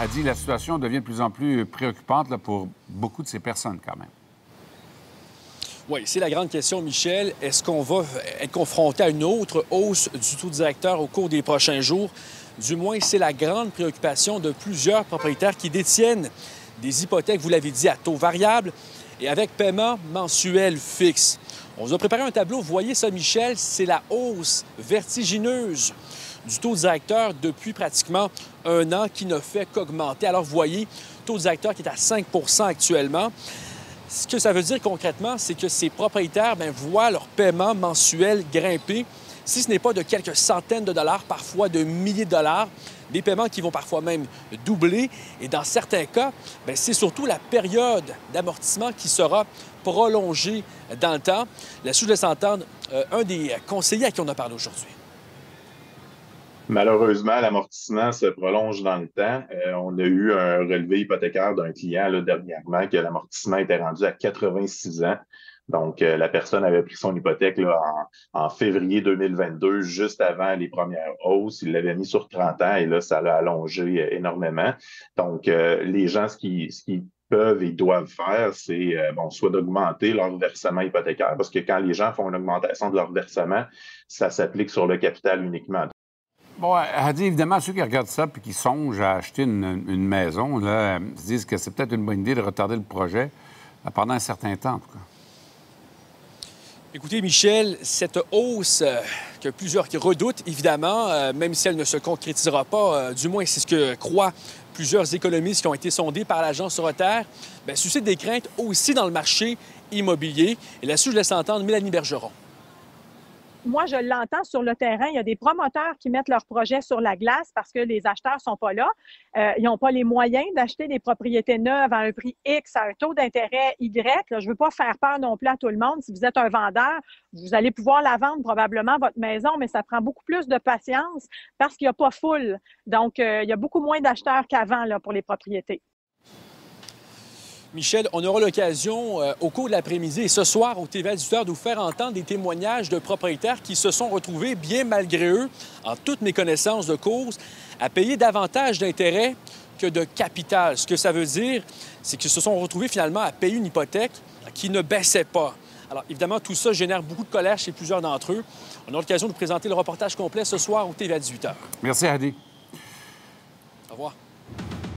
a dit la situation devient de plus en plus préoccupante pour beaucoup de ces personnes quand même. Oui, c'est la grande question, Michel. Est-ce qu'on va être confronté à une autre hausse du taux directeur au cours des prochains jours? Du moins, c'est la grande préoccupation de plusieurs propriétaires qui détiennent des hypothèques, vous l'avez dit, à taux variable et avec paiement mensuel fixe. On vous a préparé un tableau. Vous voyez ça, Michel, c'est la hausse vertigineuse du taux directeur depuis pratiquement un an qui ne fait qu'augmenter. Alors, vous voyez, taux directeur qui est à 5% actuellement. Ce que ça veut dire concrètement, c'est que ces propriétaires bien, voient leur paiement mensuel grimper, si ce n'est pas de quelques centaines de dollars, parfois de milliers de dollars, des paiements qui vont parfois même doubler. Et dans certains cas, c'est surtout la période d'amortissement qui sera prolongée dans le temps. Là-dessus, je laisse entendre euh, un des conseillers à qui on a parlé aujourd'hui. Malheureusement, l'amortissement se prolonge dans le temps. Euh, on a eu un relevé hypothécaire d'un client dernièrement que l'amortissement était rendu à 86 ans. Donc, euh, la personne avait pris son hypothèque en, février 2022, juste avant les premières hausses. Il l'avait mis sur 30 ans et là, ça l'a allongé euh, énormément. Donc, les gens, ce qui, ce qui peuvent et doivent faire, c'est bon, soit d'augmenter leur versement hypothécaire, parce que quand les gens font une augmentation de leur versement, ça s'applique sur le capital uniquement. Bon, Hadi, évidemment, ceux qui regardent ça et qui songent à acheter une, maison, là, se disent que c'est peut-être une bonne idée de retarder le projet euh, pendant un certain temps, en tout cas. Écoutez, Michel, cette hausse euh, que plusieurs redoutent, évidemment, euh, même si elle ne se concrétisera pas, du moins c'est ce que croient plusieurs économistes qui ont été sondés par l'agence Rotaire, bien, suscite des craintes aussi dans le marché immobilier. Et là-dessus, je laisse entendre Mélanie Bergeron moi, je l'entends sur le terrain. Il y a des promoteurs qui mettent leurs projets sur la glace parce que les acheteurs ne sont pas là. Euh, ils n'ont pas les moyens d'acheter des propriétés neuves à un prix X, à un taux d'intérêt Y. je ne veux pas faire peur non plus à tout le monde. Si vous êtes un vendeur, vous allez pouvoir la vendre probablement votre maison, mais ça prend beaucoup plus de patience parce qu'il n'y a pas foule. Donc, euh, il y a beaucoup moins d'acheteurs qu'avant pour les propriétés. Michel, on aura l'occasion euh, au cours de l'après-midi et ce soir au TV 18 de vous faire entendre des témoignages de propriétaires qui se sont retrouvés, bien malgré eux, en toutes mes connaissances de cause, à payer davantage d'intérêts que de capital. Ce que ça veut dire, c'est qu'ils se sont retrouvés finalement à payer une hypothèque qui ne baissait pas. Alors, évidemment, tout ça génère beaucoup de colère chez plusieurs d'entre eux. On aura l'occasion de vous présenter le reportage complet ce soir au TV 18 Merci, Hadi. Au revoir.